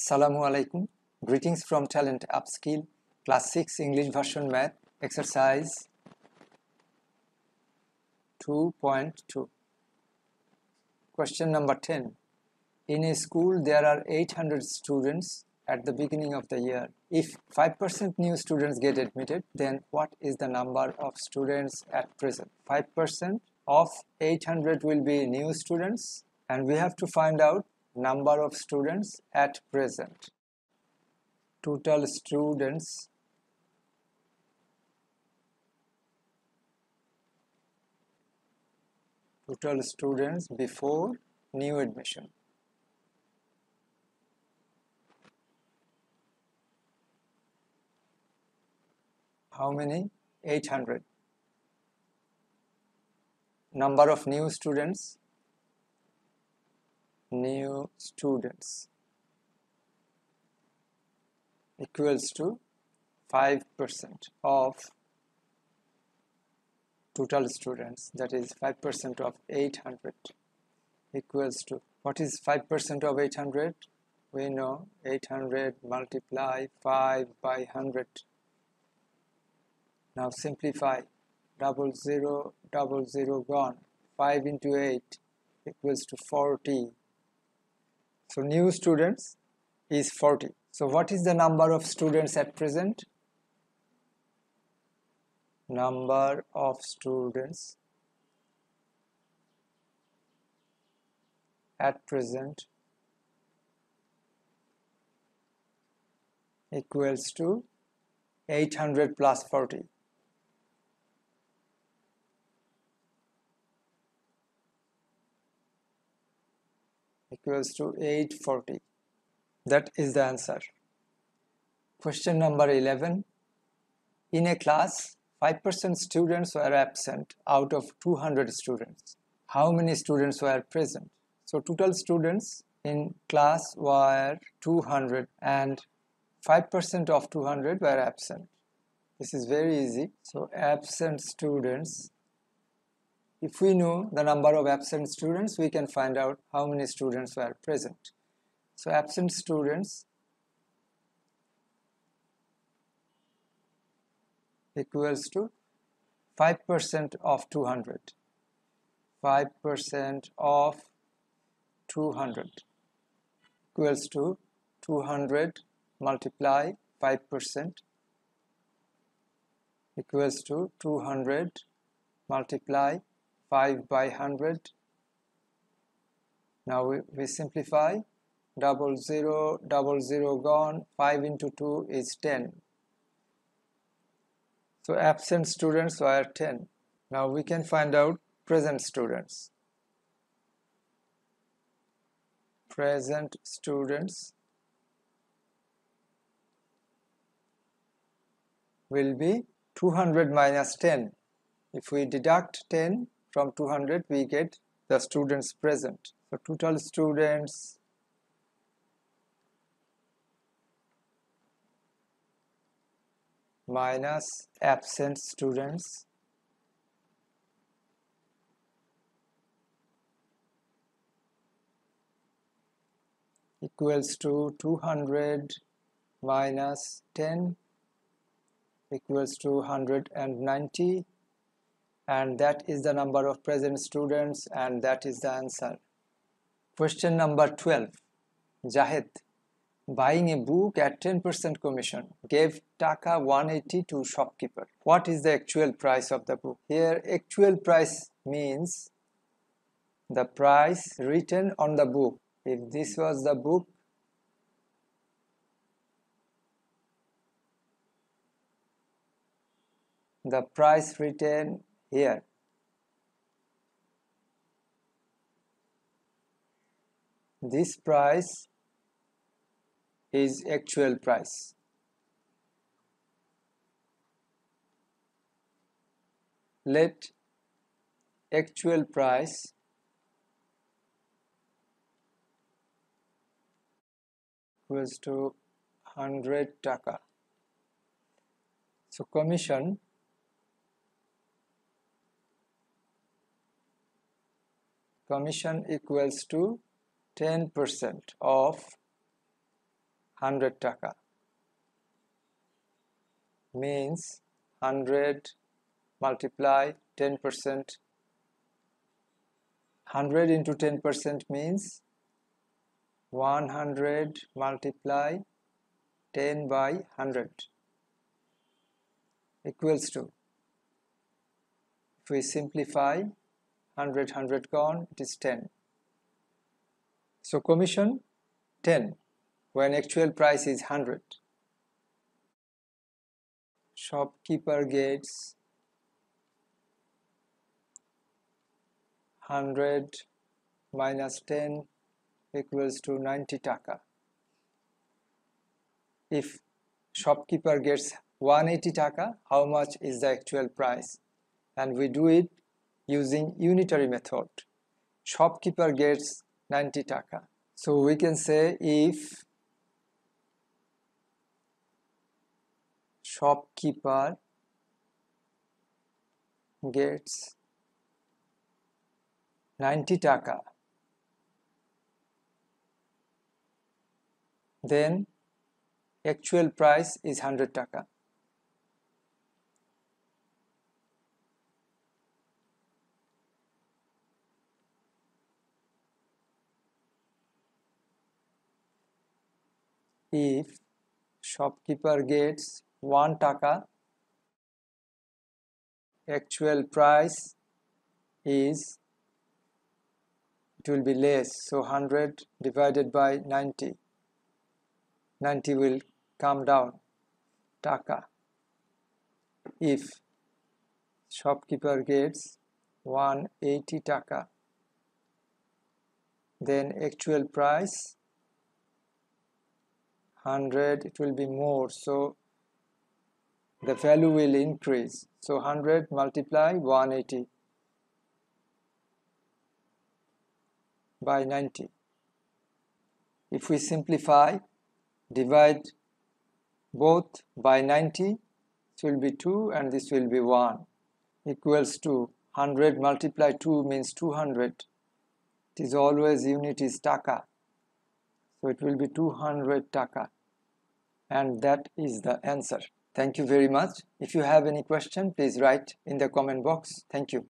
Assalamu alaikum. Greetings from Talent Upskill, Class 6 English Version Math, Exercise 2.2. Question number 10. In a school, there are 800 students at the beginning of the year. If 5% new students get admitted, then what is the number of students at present? 5% of 800 will be new students and we have to find out number of students at present. Total students total students before new admission. How many? 800. Number of new students? New students equals to 5% of total students that is 5% of 800 equals to what is 5% of 800 we know 800 multiply 5 by 100 now simplify double zero double zero gone 5 into 8 equals to 40 so new students is 40 so what is the number of students at present? Number of students at present equals to 800 plus 40 equals to 840 that is the answer question number 11 in a class 5% students were absent out of 200 students. How many students were present? So total students in class were 200 and 5% of 200 were absent. This is very easy. So absent students, if we know the number of absent students, we can find out how many students were present. So absent students equals to 5% of 200 5% of 200 equals to 200 multiply 5% equals to 200 multiply 5 by 100 now we, we simplify double zero double zero gone 5 into 2 is 10 so absent students were 10. Now we can find out present students. Present students will be 200 minus 10. If we deduct 10 from 200, we get the students present. So total students minus absent students equals to 200 minus 10 equals to 190 and that is the number of present students and that is the answer. Question number 12. Jahid buying a book at 10% commission gave taka 180 to shopkeeper what is the actual price of the book here actual price means the price written on the book if this was the book the price written here this price is actual price. Let actual price equals to 100 taka. So commission commission equals to 10% of 100 taka. Means 100 multiply 10% 100 into 10% means 100 multiply 10 by 100 equals to. If we simplify 100 100 gone it is 10 so commission 10 when actual price is 100 shopkeeper gets 100 minus 10 equals to 90 taka. If shopkeeper gets 180 taka, how much is the actual price? And we do it using unitary method. Shopkeeper gets 90 taka. So we can say if shopkeeper gets 90 taka then actual price is 100 taka if shopkeeper gets 1 taka actual price is it will be less. So 100 divided by 90 90 will come down taka. If shopkeeper gets 180 taka then actual price 100 it will be more so the value will increase so 100 multiply 180 by 90. If we simplify, divide both by 90, this will be 2 and this will be 1 equals to 100 multiply 2 means 200. It is always unit is taka. So it will be 200 taka and that is the answer. Thank you very much. If you have any question, please write in the comment box. Thank you.